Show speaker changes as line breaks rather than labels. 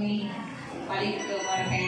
kami balik ke